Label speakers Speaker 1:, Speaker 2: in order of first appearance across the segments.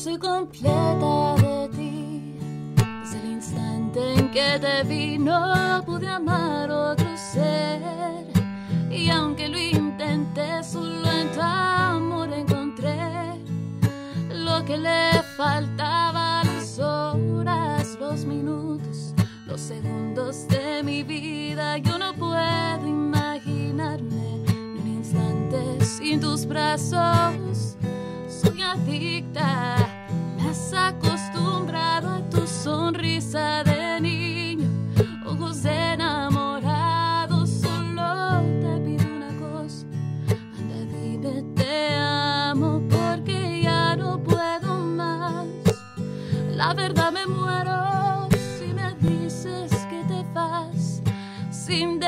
Speaker 1: soy completa de ti. Desde el instante en que te vi, no pude amar otro ser. Y aunque lo intenté, solo en tu amor encontré lo que le faltaba, las horas, los minutos, los segundos de mi vida. Yo no puedo imaginarme ni un instante sin tus brazos. Adicta, me has acostumbrado a tu sonrisa de niño, ojos de enamorado. Solo te pido una cosa, anda dime te amo porque ya no puedo más. La verdad me muero si me dices que te vas sin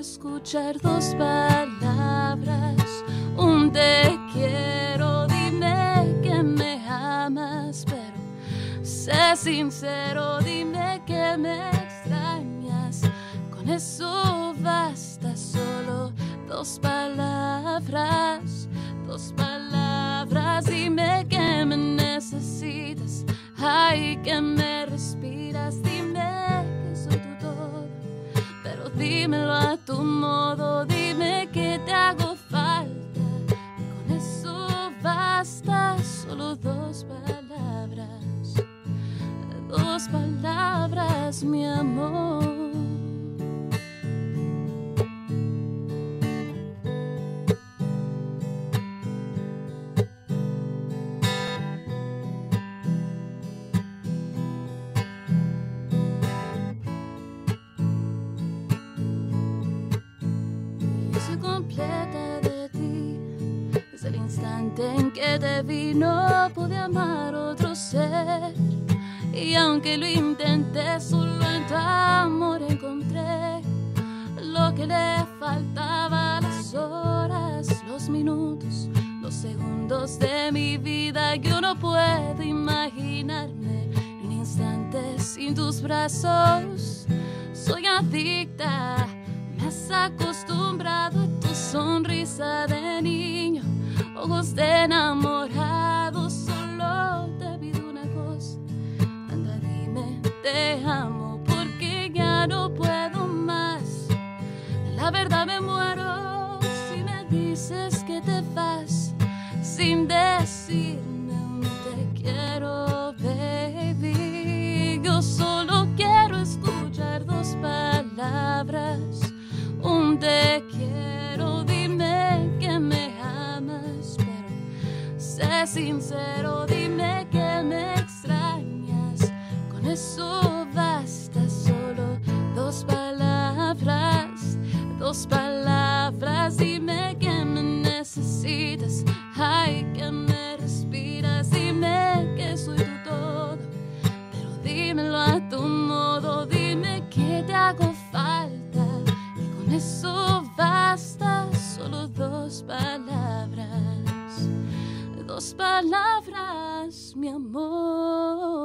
Speaker 1: escuchar dos palabras. Un te quiero, dime que me amas, pero sé sincero, dime que me extrañas. Con eso basta solo dos palabras, dos palabras. Dime que me necesitas, ay, que me respiras. Dime dímelo a tu modo, dime que te hago falta. Con eso basta, solo dos palabras, dos palabras, mi amor. De ti. Desde el instante en que te vi, no pude amar otro ser. Y aunque lo intenté, solo en amor encontré lo que le faltaba, las horas, los minutos, los segundos de mi vida. Yo no puedo imaginarme un instante sin tus brazos. Soy adicta, has acostumbrado a tu sonrisa de niño, ojos de enamorado. Solo te pido una cosa, anda dime te amo porque ya no puedo más. La verdad quiero, dime que me amas, pero sé sincero, dime que me extrañas. Con eso basta solo dos palabras, dos palabras. Dime palabras, mi amor.